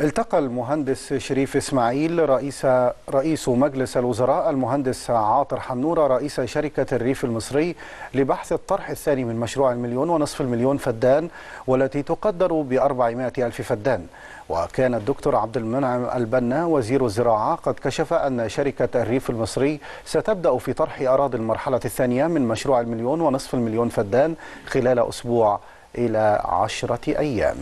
التقى المهندس شريف إسماعيل رئيس رئيس مجلس الوزراء المهندس عاطر حنورة رئيس شركة الريف المصري لبحث الطرح الثاني من مشروع المليون ونصف المليون فدان والتي تقدر ب 400 ألف فدان. وكان الدكتور عبد المنعم البنا وزير الزراعة قد كشف أن شركة الريف المصري ستبدأ في طرح أراضي المرحلة الثانية من مشروع المليون ونصف المليون فدان خلال أسبوع إلى عشرة أيام.